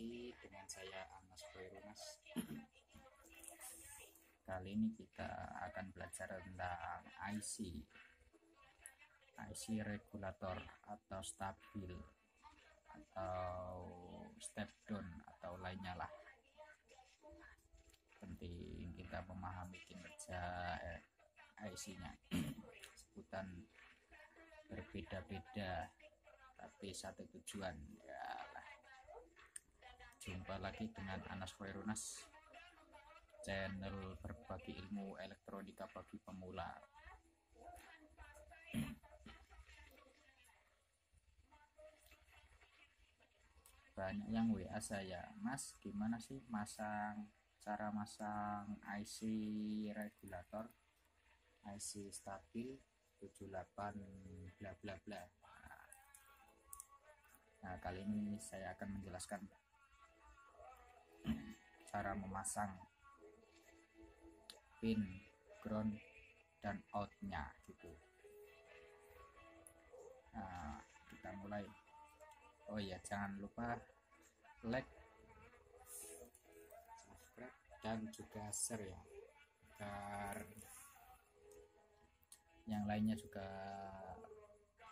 lagi dengan saya Anas Boyrunas Kali ini kita akan belajar tentang IC IC regulator atau stabil atau step down atau lainnya lah. Penting kita memahami kinerja IC nya sebutan berbeda-beda tapi satu tujuan ya jumpa lagi dengan Anas Khairunas channel berbagi ilmu elektronika bagi pemula. Banyak yang WA saya Mas gimana sih masang cara masang IC regulator? IC stabil 78 bla bla bla. Nah kali ini saya akan menjelaskan cara memasang pin ground dan outnya gitu. Nah kita mulai. Oh ya jangan lupa like subscribe dan juga share ya. Agar yang lainnya juga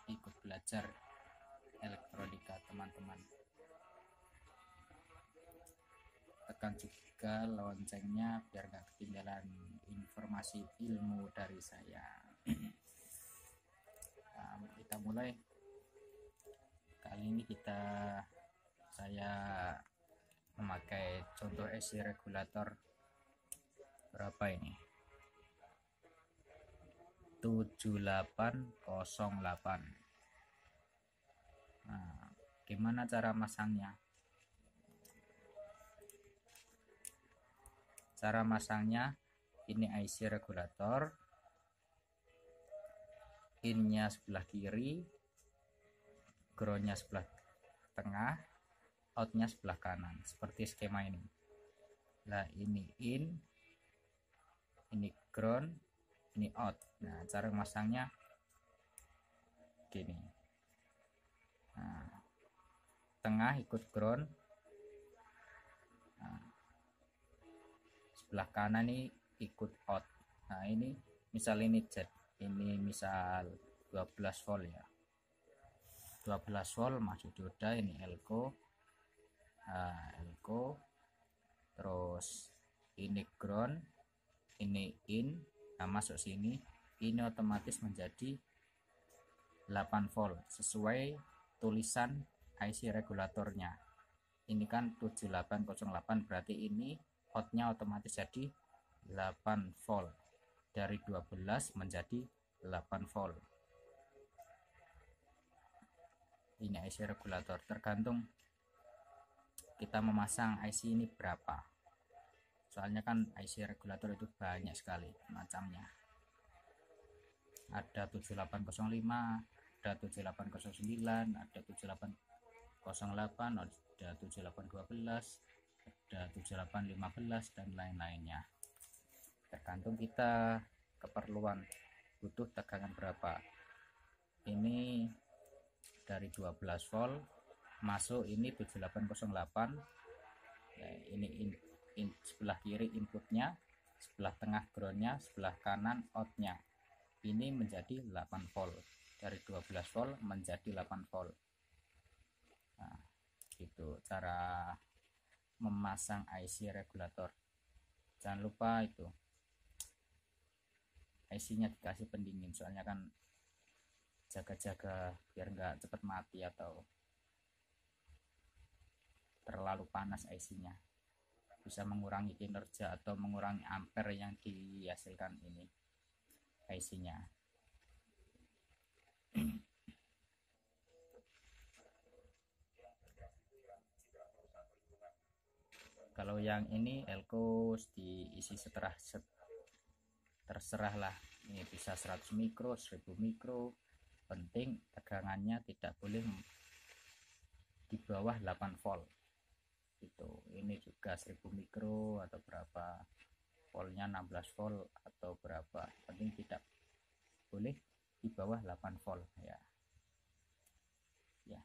ikut belajar elektronika teman-teman tekan juga loncengnya biar gak ketinggalan informasi ilmu dari saya. Nah, kita mulai. Kali ini kita saya memakai contoh esi regulator. Berapa ini? 7808 nah gimana cara masangnya cara masangnya. Ini IC regulator. Innya sebelah kiri. Groundnya sebelah tengah. Outnya sebelah kanan. Seperti skema ini. Nah ini in. Ini ground ini out. Nah cara masangnya gini. Nah, tengah ikut ground sebelah kanan ini ikut out. Nah ini misal ini jet. Ini misal 12 volt ya. 12 volt masuk dioda ini elko. Nah, elko. Terus ini ground ini in. Nah masuk sini ini otomatis menjadi 8 volt sesuai tulisan IC regulatornya. Ini kan 7808 berarti ini outnya otomatis jadi 8 volt. Dari 12 menjadi 8 volt. Ini IC regulator. Tergantung kita memasang IC ini berapa. Soalnya kan IC regulator itu banyak sekali macamnya. Ada 7805 ada 7809 ada 7808 ada 7812 ada 7815 dan lain-lainnya. Tergantung kita keperluan butuh tegangan berapa. Ini dari 12 volt masuk ini 7808 ya, ini in, in, sebelah kiri inputnya sebelah tengah groundnya sebelah kanan outnya. Ini menjadi 8 volt. Dari 12 volt menjadi 8 volt. Nah itu cara memasang IC regulator. Jangan lupa itu. IC nya dikasih pendingin soalnya kan jaga-jaga biar nggak cepat mati atau terlalu panas IC nya bisa mengurangi kinerja atau mengurangi ampere yang dihasilkan ini IC nya kalau yang ini elko diisi seterah set, terserah lah. Ini bisa 100 mikro 1000 mikro. Penting tegangannya tidak boleh di bawah 8 volt. Itu ini juga 1000 mikro atau berapa voltnya 16 volt atau berapa. Penting tidak boleh di bawah 8 volt ya. Ya.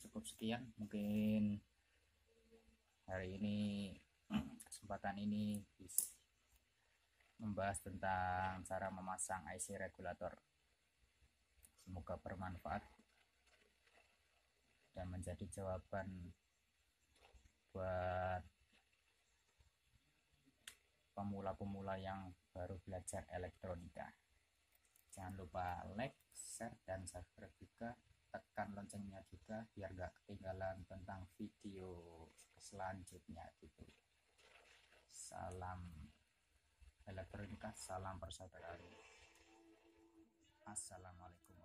Cukup sekian mungkin hari ini kesempatan ini membahas tentang cara memasang IC regulator. Semoga bermanfaat dan menjadi jawaban buat pemula-pemula yang baru belajar elektronika. Jangan lupa like share dan subscribe juga. Tekan loncengnya juga biar gak ketinggalan tentang video selanjutnya gitu. Salam elektronika salam persaudaraan. Assalamualaikum